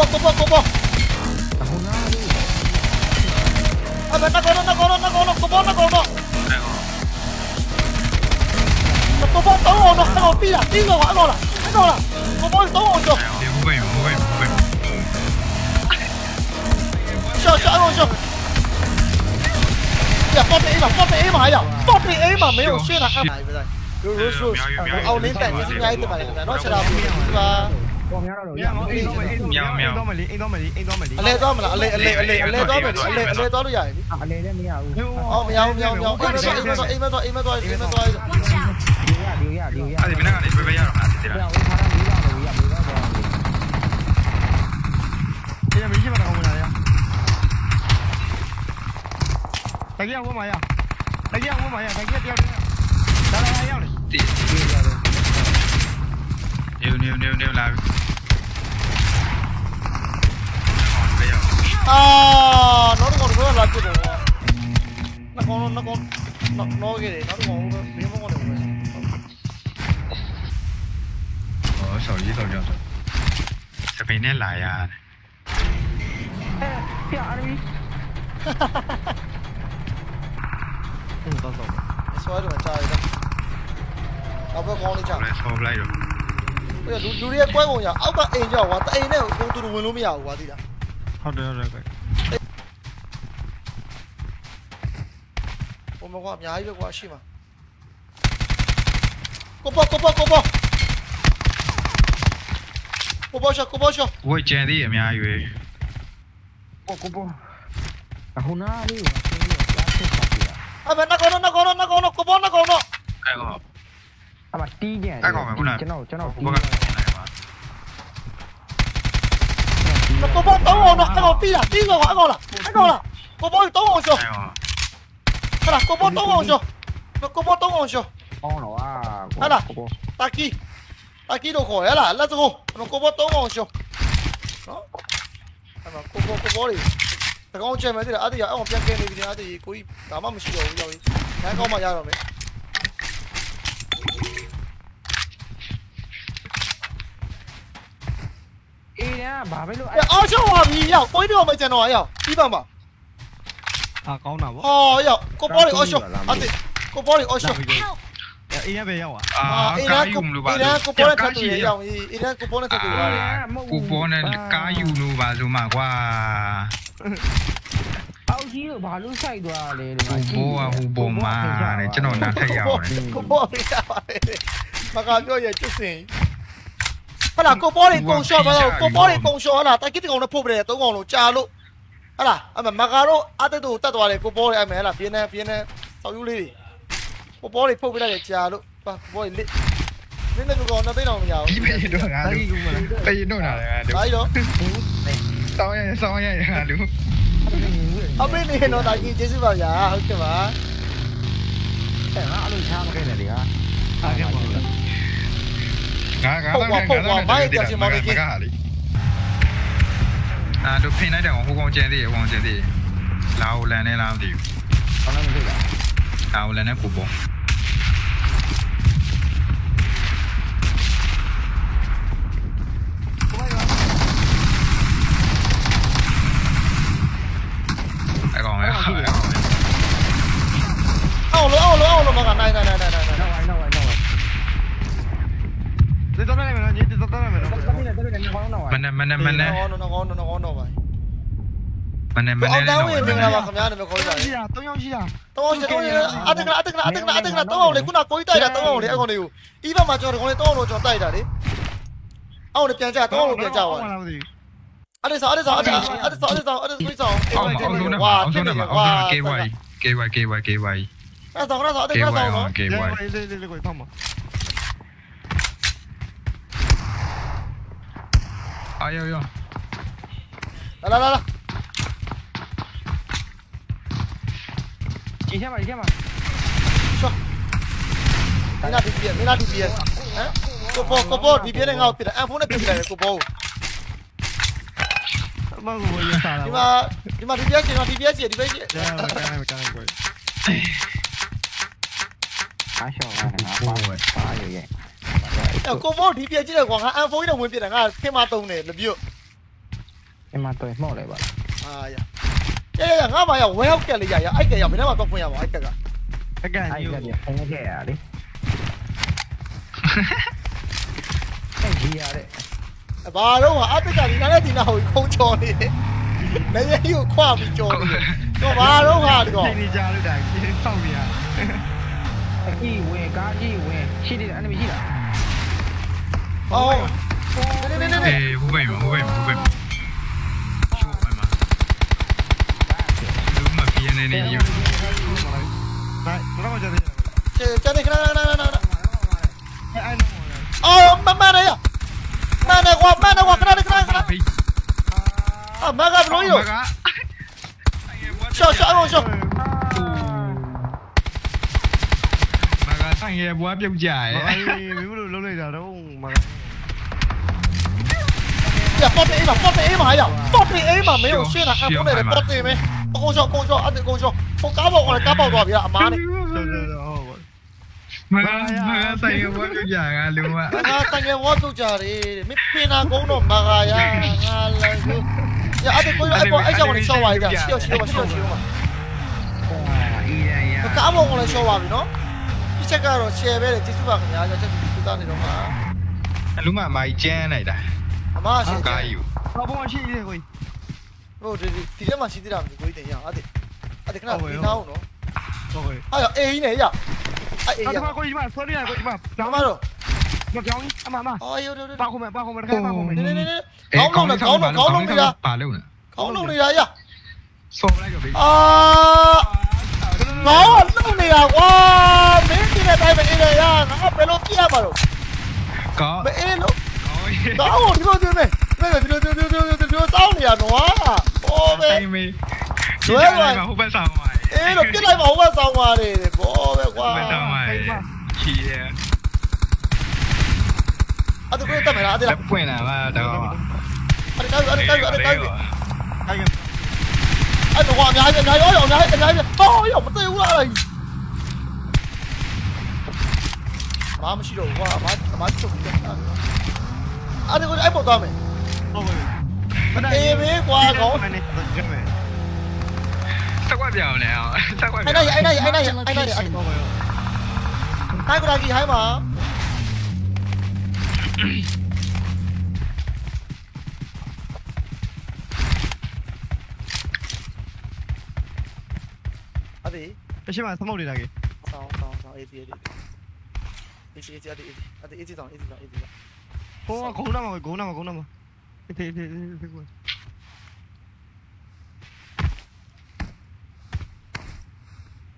过过过过过。然后呢？啊，那个了，那个了，那个了，过过那个了。那个。那过过等我了，等我毙了，盯着我了，盯着了，过过等我了。你不会，不会，不会。笑笑，我笑。呀，放飞 A 嘛，放飞 A 嘛，哎呀，放飞 A 嘛，没有血了，哎，不对。如果说，哦，你带你是挨着吧，你带，那其他不行是吧？ ပေါ်များတော့မရမအိမ်တော့မအိမ်တော့မလေးအိမ်တော့မလေးအိမ်တော့မလေးအလဲသွားမလားအလဲအလဲအလဲအလဲသွားမယ်အလဲအလဲသွားလို့ရတယ်အလေလည်းမရဘူးအော်မရဘူးမရဘူးမရဘူးအိမ်မသွား အာနောက်တော့တော့လာပြတယ်နကောနကောနော်ခဲ့တယ်နောက်တော့ဘယ်မှမလုပ်ဘူးဟောဆော်ကြီးဆော်ကြောက်စပိန်နဲ့လာရတယ်ပြအာရီဟုတ်တော့တော့ဆွဲတယ်ကြားရတယ်နောက်ဘက်ကောင်းလေးကြားလဲဆော်ပလိုက်တော့ဘယ်လူလူတွေကကွဲကုန်ရအောက်ကအိမ်ကြောက်ကွာတအိမ်နဲ့ကိုတူတူဝင်လို့မရဘူးကွာသိလား ဟုတ်တယ်ဟုတ်တယ်ဘုံမကွာအများကြီးပဲကွာရှိမှာကိုပေါ်ကိုပေါ်ကိုပေါ်ကိုပေါ်ရှော့ကိုပေါ်ရှော့ဝိတ်ကျန်သေးအများကြီးပဲကိုကိုပေါ်ဟိုနာလေးကိုဆင်းလို့ကြားချက်ပါပြတာအမနကောနကောနကောနကိုပေါ်နကောနအဲ့ကောအမတီးကြတယ်ကျွန်တော်ကျွန်တော်ဘုဘကနိုင်ပါကိုပေါ်တော့ အောင်တော့အဲ့ပြီးလားပြီးတော့အဲ့ကောင်လားအဲ့ကောင်လားကိုပေါ်တော့အောင်ရှော့အဲ့ကောဟလာကိုပေါ်တော့အောင်ရှော့ကိုပေါ်တော့အောင်ရှော့အောင်းတော့အာကိုပေါ်တာကီတာကီတော့ခေါ်ရလား let's go ကိုပေါ်တော့အောင်ရှော့နော်အဲ့တော့ကိုပေါ်ကိုပေါ်လေးတကောင်ချင်မယ်တဲ့အဲ့ဒီအောင်ပြန်ကဲနေပြီတဲ့အဲ့ဒီကိုကြီးဒါမှမရှိတော့ဘူးရောက်ကြီး ကောင်းမှရတော့မယ်အေးညာဘာပဲလို့အဲ့အော်ရှော့ပါပြီရောက်ကိုကြီးတော့မကျန်တော့ရောက်ပြီးပါမှာအာကောင်းတာဗောဟောရောက်ကိုပေါ်လေးအော်ရှော့အဲ့ဒီကိုပေါ်လေးအော်ရှော့ Help! အေးရပဲရောက်อ่ะအာအေးကာရယူကိုမလို့ပါအေးရကိုပေါ်လေးထပ်တူရရောက်ပြီအေးရကိုပေါ်လေးထပ်တူရကိုပေါ်နဲ့ကာယူလို့ပါဆိုမှကွာအောက်ကြီးလို့ဘာလို့စိုက်သွားလဲလို့ဟိုဘောကဟိုဘောမှာတဲ့ကျွန်တော်နားထက်ရအောင်လေကိုပေါ်လေးရပါတယ်မကပြောရကျွတ်စင် ဟလာကိုပေါ်လေးကုံရှော့ပါတော့ကိုပေါ်လေးကုံရှော့ဟလာတကိတကောင်နဲ့ဖုတ်ပြတယ်သုံးကောင်လုံးကြာလို့ဟလာအမမကတော့အတက်တူတတ်သွားတယ်ကိုပေါ်လေးအမေဟလာပြင်းနေပြင်းနေစောက်ယူလေးတွေကိုပေါ်လေးဖုတ်ပြလိုက်တယ်ကြာလို့ပါကိုပေါ်လေးလစ်နင်းနေကောင်နှစ်သိန်းအောင်မရဘူးဒီပဲတော့ငါတလူကယ်ကူမလားပေတော့နာတယ်ငါလူဒါကြီးတော့စောင်းရစောင်းရငါလူအမေနေတော့ဒါကြီးကျေးဇူးပါဗျာဟုတ်ကဲ့ပါအဲ့ငါအလုပ်ချားမခဲ့နဲ့လေဟာအားကဲပါလား ငါငါတော့ငါတော့ငါလေအာတို့ဖိနေတယ်ဟိုကောင်ကျန်သေးဟိုကောင်ကျန်သေးလာဟိုလန်နဲ့လားမသိဘူးဘာလို့မဖြစ်လဲလာဟိုလန်နဲ့ကိုပေါ်အဲ့ကောင်အဲ့ကောင် အော်လို့အော်လို့အော်လို့မကနိုင်နိုင်နိုင်နိုင်နိုင် နောက်ဝိုင်းနောက်ဝိုင်းနောက်ဝိုင်း ဒီတော့လည်းမနော်ညီဒီတော့လည်းမနော် တမီးနဲ့တမီးနဲ့နောက်ဝိုင်းနောက်ဝို မင်းနဲ့မနဲ့မနဲ့နော်နော်နော်နော်နော်နော်ပါမနဲ့မအောနဲ့်တောင်းဝင်မင်္ဂလာပါခင်ဗျာနာမည်ခေါ်ကြတယ်ရှိတာ၃ယောက်ရှိတာတောင်းတောင်းအတကအတကအတကအတကတောင်းအောင်လေခုနကိုကြီးတိုက်တာတောင်းအောင်လေအကောင်လေးကိုအီးဘက်မှာကျွန်တော်ကောင်လေးတောင်းအောင်ကျွန်တော်တိုက်တာလေအော်လေပြန်ကြတောင်းအောင်ပြန်ကြသွားအဲ့ဒါဆိုအဲ့ဒါဆိုအဲ့ဒါဆိုအဲ့ဒါဆိုအဲ့ဒါဆိုအဲ့ဒါဆိုအောက်အောက်ဆုံးနဲ့အောက်ဆုံးနဲ့အောက်ဆုံး KY KY KY KY အဲ့ဒါဆိုအဲ့ဒါဆိုအဲ့ဒါ KY ဆို on ဝိုင်း KY လေးလေးလေးကိုဖမ်းပါ အာယောယောလာလာလာဒီချက်မှာဒီချက်မှာမင်းလာဒီပြမင်းလာဒီပြဟမ်ကိုပေါ်ကိုပေါ်ဒီပြနဲ့ငါ့ကိုပြတယ်အန်ဖုန်းနဲ့ပြလိုက်တယ်ကိုပေါ်မဟုတ်ဘူးရစား တာဒီမှာဒီမှာဒီပြချင်တော့ဒီပြချင်ဒီပြချင်ဒါကလည်းကလည်းကိုအားရှော့ပါငါပါပါရရဲ့အဲ့ကိုပေါ်ဒီပြချင်တယ်ကွာငါအန်ဖုန်းနဲ့ဝင်ပြတယ်ငါခင်မတုံးတယ်လပြွတ်အမတော်မော့လိုက်ပါလားအာရရရငါမရဝဲဟုတ်ကက်လေးရရအိုက်ကက်ရဘယ်နဲ့မှတော့ဖွင့်ရပါအိုက်ကက်ကအကန်အဲ့ယူကလည်းခိုင်းခဲ့ရလေအဲ့ဒီရတဲ့ဘာတော့ဟာအတက်ကဒီနာနဲ့ဒီနာကိုခုံချော်နေတယ်နေရကြီးကိုခွာပြီးကြော်နေတယ်တော့ဘာတော့ဟာဒီကောနေကြလို့တာစောင့်နေရအကြီးဝင်ကားကြီးဝင်ရှိတယ်အဲ့ဒါမရှိလား 哦，对对对对对，五百米，五百米，五百米，去五百嘛，这他妈逼那那有，来，不让我叫你，这叫你来来来来来，哎哎，哦，慢慢来呀，慢来我，慢来我，跟他的跟他跟他，啊，慢个不容易哟，笑笑哎呦笑。thằng kia bố áp trong trại lâu nay giờ đâu mà 呀，放这 A 吧，放这 A 嘛呀，放这 A 嘛，没有血了，还不来放这没？高效高效，俺得高效，我嘎爆我来嘎爆多少遍啊妈的！မကမကတိုင်ဝတ်ကြရကလူမငါတိုင်ဝတ်ကြရတယ်မပင်နာကုန်းတော့မကရငါလည်းကိုရအဲ့ဒီကိုအဲ့ပေါ်အဲ့ကြောင့်လည်းရှော့ပါရပြီရှော့ရှော့ရှော့ရှော့ပါအေးရရကားမောင်ကလည်းရှော့ပါပြီနော်ဒီချက်ကတော့ share ပဲလေကျေးဇူးပါခင်ဗျာကျွန်တော်ချက်သူသားနေတော့မှာအလူမမိုင်ကျန်းလိုက်တာ အမားရှင်းကားယူဘာပေါ်ရှိသေးကိုဟိုဒီဒီထဲမှာရှိသေးတာမကိုကြီးတင်ရအဲ့ဒီအဲ့ဒီခဏဒီနာအောင်နော်ဟုတ်ကဲ့အဲ့အေးကြီးနေရအဲ့အေးအဲ့ရဒါကိုကြီးမဆော်ရီကိုကြီးမဘာကျောင်းမှတော့ကျောင်းအမမအော်ရိုးရိုးပါခုမယ်ပါခုမယ်တခါပါခုမယ်နေနေနေခေါင်းလုံးနဲ့ခေါင်းလုံးခေါင်းလုံးနေတာပါလို့နော်ခေါင်းလုံးနေတာရဆော်လိုက်ကြပြီအာငါကလုံးနေတာကွာမင်းဒီတဲ့တိုင်းပဲအေးရရငါဘယ်လိုပြရမှာတော့ကော မအေးလို့ကောကောင်းဒီလိုဒီမဲ့ဒီလိုဒီလိုဒီလိုဒီလိုတောင်းနေရတော့ဟောပဲတိုင်းမေးဟိုဘက်ဆောင်ပါအေးတော့ပြစ်လိုက်ပါဟိုဘက်ဆောင်ပါတယ်ဘောပဲကွာဘက်ဆောင်ပါချီရအဲ့ဒါကိုတက်မယ်လားအဲ့ဒါလက်ပွင့်လာပါတော့အဲ့ဒါအဲ့ဒါအဲ့ဒါအဲ့ဒါအဲ့ကအဲ့တော့အများကြီးအများကြီးရောအများကြီးအများကြီးဟောရောမသိဘူးလားအဲ့မမရှိတော့ကွာမမချုပ်ပြီးတော့ အဲ့ဒါကိုအဲ့ပေါ်သွားမယ်ဟုတ်ကဲ့အေးဘေးကွာကောင်းနေကြမယ်စကွက်ပြောင်းလဲအောင်စကွက်အဲ့ဒါအဲ့ဒါအဲ့ဒါအဲ့ဒါအဲ့ဒါဟိုင်ကရာကြီးဟိုင်မှာအဲ့ဒီအရှိမသမုတ်နေတာကြီးဆောင်းဆောင်းဆောင်းအေးဒီအေးဒီအေးဒီအေးဒီအေးဒီအေးဒီအေးဒီဆောင်းအေးဒီဆောင်းအေးဒီဆောင်း Cố, cố năm rồi, cố năm rồi, cố năm rồi. Thế thế thế thế rồi.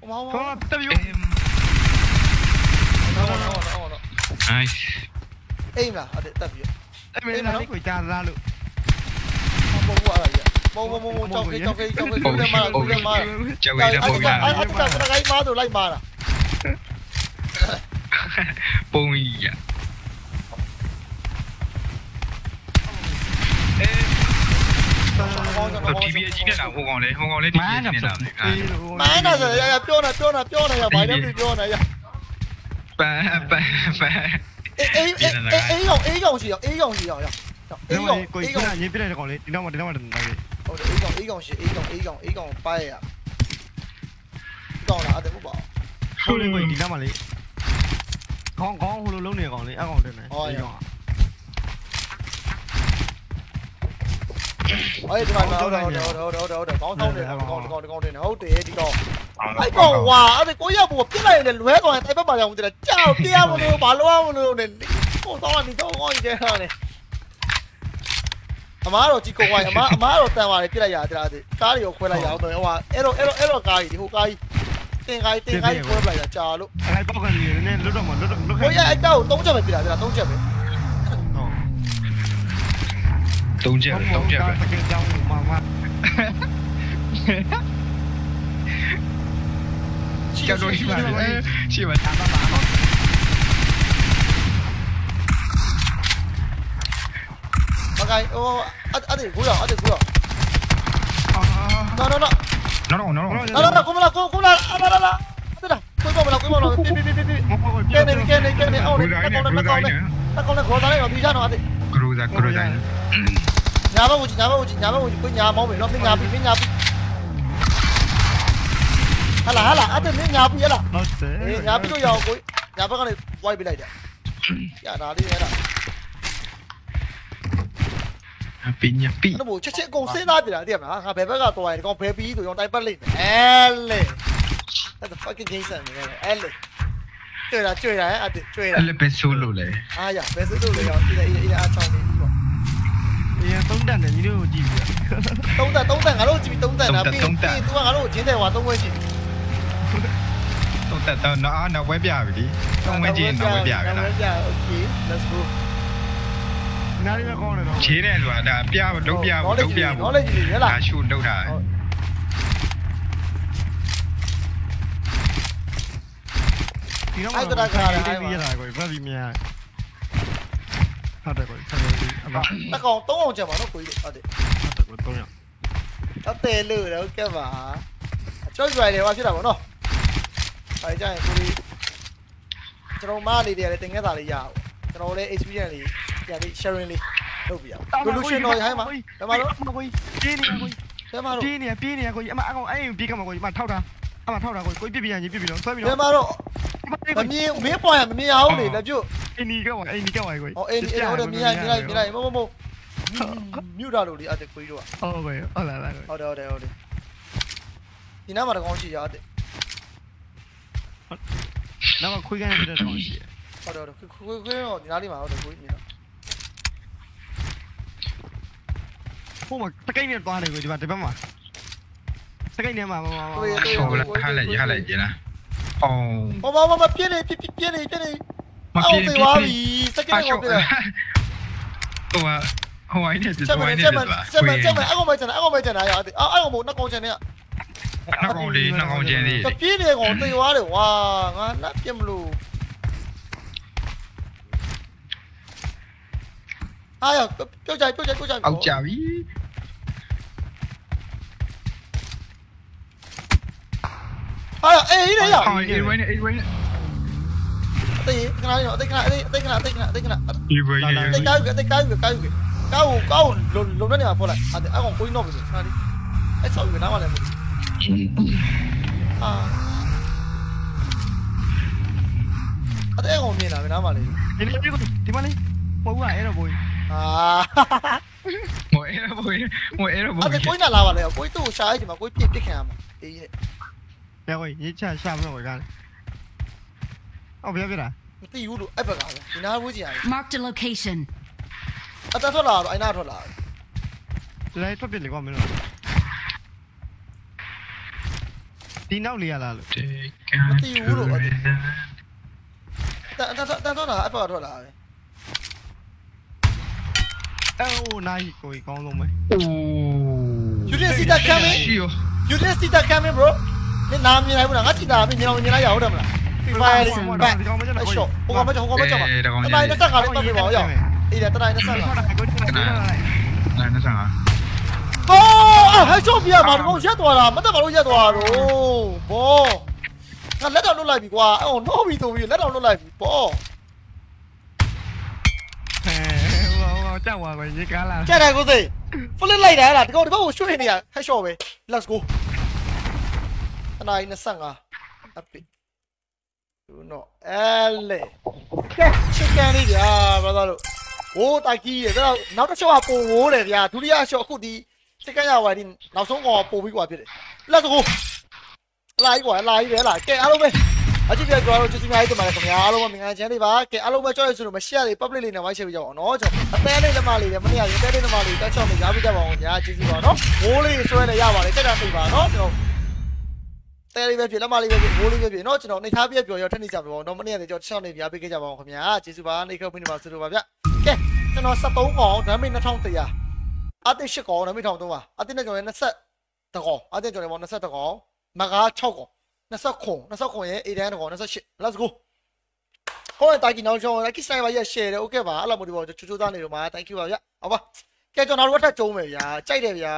Không, không, không. Em... Đâu, đâu, đâu, đâu. Nice. Aim là, ở đây tập gì? Aim là nó phải tràn ra lượng. Không, không, không, không. mau mau mau cho cái cho cái cho cái cái mà cái mà cho cái đó bông là anh anh cái cái mà đồ lại mà là bông gì vậy ဒါပုံကအဲ့ဒါကကခိုင်းမာတော့လိုက်မာတာပုံကြီးရအဲတော့ TVB ကြီးနဲ့လာဟိုကောင်လေဟိုကောင်လေ TVB နဲ့လာလေမိုင်းတာဆိုရရပြောနေပြောနေပြောနေရဘာလဲပြောနေရပန်းပန်းပန်းအေးအေးအေးကောင်အေးကောင်ရှိရအေးကောင်ရှိရရဒီအေးမှာကောင်ကိုအေးကြီးကောင်ကညပြတဲ့ကောင်လေးဒီတော့မှဒီတော့မှတင်တယ်ဟုတ်တယ်အေးကောင်အေးကောင်ရှိအေးကောင်အေးကောင်အေးကောင်ပိုက်ရကောင်းလားအဲ့ဒါပေါ့ဟုတ်လေကိုဒီတော့မှလေးခေါင်းခေါင်းဟိုလိုလုံးနေကောင်လေးအကောင်တင်တယ် အေးဒီမှာဟုတ်တယ်ဟုတ်တယ်ဟုတ်တယ်ဟုတ်တယ်ကောင်းဆောင်တယ်ကောင်းကောင်းကောင်းကောင်းတယ်ဟုတ်တယ်ဒီကောင်အဲ့ကောင်ဝါအဲ့ဒါကိုရဖို့ပြစ်လိုက်ရင်လွဲကောင်တိုင်ပတ်ပါကြောင်တဲ့ကြောက်ပြရမလို့ဘာလို့မလို့နဲ့ဟိုတော့ဒီတော့ကောင်းကြီးတဲ့ဟာနဲ့အမားတော့ကြည့်ကောင်းဝိုင်းအမားအမားတော့တန်ပါတယ်ပြစ်လိုက်ရတယ်အဲ့ဒါကားတွေရောခွဲလိုက်ရအောင်တော့ဟိုအဲ့တော့အဲ့တော့အဲ့တော့ကားကြီးဒီဟိုကားကြီးတင်ကားကြီးတင်ကားကြီးခွဲပလိုက်တာကြာလို့အဲ့ပေါက်ကနေနည်းလွတ်တော့မှလွတ်တော့လွတ်ကိုရအဲ့တော့သုံးချက်ပဲပြတာပြတာသုံးချက်ပဲ Donacak, donacak. Kau doi mana? Siapa tak apa apa. Bagai, oh, ada ada gula, ada gula. No no no. No no no no. No no no, kau mula, kau mula, ada ada ada. Ada dah. Kau mau mula, kau mau mula. Pi pi pi pi pi. Kau ni, kau ni, kau ni. Oh ni, tak kau ni, tak kau ni. Kau ni kau tak ni, kau bisa no ada. Kau dah, kau dah. နေခေါ်တာလိုက်တော့ဒီချတော့အဲ့ကရူဇာကရူဇာနေညာဘက်ကိုကြည့်ညာဘက်ကိုကြည့်ညာဘက်ကိုကြည့်ကိုညာမောင်းမယ်နော်မင်းညာပြီမင်းညာပြီဟာလာဟာလာအဲ့ဒါမင်းညာပြီဟလားဟုတ်တယ်အေးညာပြီလို့ရအောင်ကိုညာဘက်ကနေဝိုက်ပြလိုက်တယ်ရတာလေးရတာပညာပိအဲ့ဒါမို့ချက်ချက်အကုန်စဉ်းစားပြတာတည်ရမလားငါဘယ်ဘက်ကသွားရင်ဒီကောင်ဘယ်ပြီးဆိုရင်တိုင်ပတ်လိုက်မယ်အဲလေ That's the fucking Jason အဲလေတွေ့တာတွေ့တာအဲ့ဒါတွေ့တာအဲ့လည်းပဲဆိုးလို့လေအားရဘယ်စစ်လို့လဲ ရောအေးအေးအေးအားချောင်းနေပြီပေါ့အေးသုံးတက်နေညီတို့ကိုကြည့်ပြီးသုံးသက်သုံးသက်ငါတို့ကြည့်ပြီးသုံးသက်တာပြီးပြီး तू ကငါတို့ဂျင်းတဲ့ဟွာသုံးဝဲရှိပြီတော့တက်တော့နော်နော်ဝဲပြပြီဒီတော့ဝဲကြည့်နော်ဝဲပြပြီလားဝဲပြ okay let's go နားရကောင်းတယ်တော့ခြေတယ်ဆိုတာဒါပြလုံးပြဘူးလုံးပြဘူး knowledge ကြီးရလားဒါရှုလုံးတာဒီတော့အဲ့ဒါကလည်းပြီးရတာကိုဖတ်ပြီးမြန် ဟုတ်တယ်ကိုဆက်ပြီးအမတကောင်သုံးအောင်ချက်ပါနော်ကိုကြီးဟုတ်တယ်ဟုတ်တယ်ကိုတော့ရအသေးလို့တော့ကဲပါကျော်ကြွယ်တယ်ဟောဖြစ်တာပေါ့နော်အဲကြရင်ကိုကြီးကျွန်တော်မလေးတွေလည်းတင်ခဲ့တာလေးရအောင်ကျွန်တော်လည်း experience လေးပြန်ပြီး sharing လေးလုပ်ပြရအောင် solution တော့ရိုင်းမှာဘယ်မှာလို့ကိုပြင်းနေကိုဘယ်မှာလို့ပြင်းနေပြင်းနေကိုအမအကောင်အဲ့ပြေးကမှာကိုအမထောက်တာအမထောက်တာကိုကိုပြပြရင်ပြပြတော့ဆွဲပြီးဘယ်တော့မှာတော့ မမြင်မင်းပွားရမမြင်အောင်လေလက်ပြုတ်အင်းဒီကဝအင်းဒီကဝကိုဟောအေးအေးဟုတ်တယ်မြင်လိုက်မြင်လိုက်မြင်လိုက်မမမမြူတာလို့ဒီအတက်ကိုကြီးတော့ဟုတ်ကဲ့ဟုတ်လားလားဟုတ်တယ်ဟုတ်တယ်ဟုတ်တယ်ဒီနားမှာတကောင်ရှိရအတက်နောက်ခွေးကန်ပြတဲ့တော့ရှိတယ်ဟုတ်တယ်ဟုတ်တယ်ခွေးခွေးတော့ဒီနားလေးမှာဟုတ်တယ်ကိုကြီးမြင်တော့ဟိုမှာတကိတ်နဲ့သွားတယ်ကိုဒီမှာဒီဘက်မှာတကိတ်နဲ့မှာမှာကိုကြီးဟောလာဟာလိုက်ရလိုက်ကျင်လား အော်ဘာဘာဘာပြင်းနေပြင်းပြင်းနေပြင်းနေမအော်ပြေသေးပြေသွားပြီစက်ကင်းကိုပြတယ်ဟိုဟိုအိုင်းနေပြချက်မသွားနေချက်မပြသွားချက်မချက်မအကောင်မချန်အကောင်မချန်ရအတက်အော်အကောင်မို့နှကောင်ချန်နေနောက်ကောင်လေးနောက်ကောင်ကျင်းလေးကပြင်းနေကောင်သေသွားတယ်ဝါငါနှက်ပြမလို့အားရပြုတ်ကြပြုတ်ကြပြုတ်ကြအောက်ကြပြီ အားရအေးလေရအော်အေးဝင်းအေးဝင်းအသေးခဏလေးတော့အသေးခဏအသေးအသေးခဏအသေးခဏအသေးခဏအေးဝင်းအသေးကားယူအသေးကားယူကားယူကားကိုကားကိုလုံလုံနေမှာဖော်လိုက်အဲ့အကောင်ကိုင်းတော့ပြီခဏလေးအဲ့ဆောက်ယူနားမလဲမအာအဲ့ကောင်မြင်တာနားမလဲဒီလေးကိုဒီမှာလေးမဟုတ်ဘူးအဲ့တော့ဘိုးအာမအေးရဘွေမအေးရဘွေအဲ့ကိုင်းလာလာပါလေကိုင်းသူ့ကိုရှားလိုက်ဒီမှာကိုင်းပြစ်ပြစ်ခံရမှာအေးရဲ့ ရကိုရေးချရှာမလို့ကားအော်ပြပြတာမသိဘူးလို့အဲ့ဘက်ကပဲဒီနားဝေးကြည့်ရတယ် Marked a location. အတထွက်လာတော့အဲ့နာထွက်လာဒီလေးထွက်ပြလေကွာမင်းတို့ဒီနောက်လေးရလားလို့တေကန်တန်တန်တန်ထွက်လာအဲ့ဘက်ကထွက်လာပဲအိုးနိုင်ကိုကောင်းဆုံးပဲအိုး You didn't see that coming ရှိရော You didn't see that coming bro မင်းနားမြင်လိုက်ဘူးလားငါကြည့်တာမင်းမြင်အောင်မြင်လိုက်ရဟုတ်တယ်မလား Free Fire လေး back အဲ့ရှော့ဟိုကောင်မကြောက်ဟိုကောင်မကြောက်ပါတတိုင်းနဲ့ဆက်ကလေးပတ်ပြပါဦးရအေးတတိုင်းနဲ့ဆက်ကကိုကိုကိုလာနေဆောင်ဟောဟဲ့ရှော့ပြရမှာတော့ရက်သွားတာမတက်ပါလို့ရက်သွားတော့ဘောငါလက်တော်လွတ်လိုက်ပြီကွာအဲ့ဟိုနှောပြီဆိုပြီးလက်တော်လွတ်လိုက်ပြီဘောဟဲဟိုကြောက်ပါပဲရေကားလာကြက်တယ်ကိုစိဖလစ်လိုက်တာဟဲ့လားဒီကောင်ဒီဘက်ကိုရွှေ့နေရဟဲ့ရှော့ပဲ let's go တနား25အပစ်သူတော့အဲလေကဲချစ်ကန်လေးဗျာ brother တို့ဟိုးတိုက်ကြီးရတော့နောက်တစ်ချော့ကပုံဝိုးတယ်ဗျာဒုတိယချော့အခုဒီချစ်ကန်ရဝိုင်ဒီနောက်ဆုံးကောင်ပုံပြီးกว่าဖြစ်တယ် let's go လာကြီးกว่าလာကြီးပဲလားကဲအားလုံးပဲအကြည့်ပြကြတော့ကျေးဇူးများကြီးတင်ပါတယ်ခင်ဗျာအားလုံးပဲမင်္ဂလာချမ်းလေးပါကဲအားလုံးပဲကြောက်ရဆိုလို့မ share လေး public လေးနဲ့ဝိုင်း share ပေးကြပါအောင်နော်ကျွန်တော်အသေးလေးလက်မလေးလည်းမနေ့ကရင်အသေးလေးလက်မလေးတက်ချောင်းလေးရားပေးကြပါအောင်ညာကျေးဇူးပါနော်ဘိုးလေးဆွဲနေရပါတယ်တက်တာသိပါနော်ကျွန်တော် တဲလေးပဲဖြစ်လက်မလေးပဲဖြစ်ဘိုးလေးပဲဖြစ်နော်ကျွန်တော်နေထားပြပြောရောထက်နေကြပါတော့မနေ့ကလည်းကျွန်တော်ချောင်းလေးရားပေးခဲ့ကြပါအောင်ခင်ဗျာကျေးဇူးပါနေခောက်ဖိနေပါဆိုလိုပါဗျကဲကျွန်တော်73ကောင်ဒါမေ2100အတိတ်8ကောင်ဒါမေ1300ပါအတိတ်နဲ့ကျွန်တော်20တကောင်အတိတ်ကျွန်တော်20တကောင်မကား6ကောင်29 29ရဲ့8တန်းတကောင်28 let's go ဟိုတာကြီးနောက်ကျောင်းလိုက်စတိုင်ပါရ share တယ် okay ပါအဲ့လိုမျိုးဒီပေါ်ချိုးချိုးသားနေတော့မှာ thank you ပါဗျဟုတ်ပါကဲကျွန်တော်တို့အထက်ကျုံးမယ်ဗျာကြိုက်တယ်ဗျာ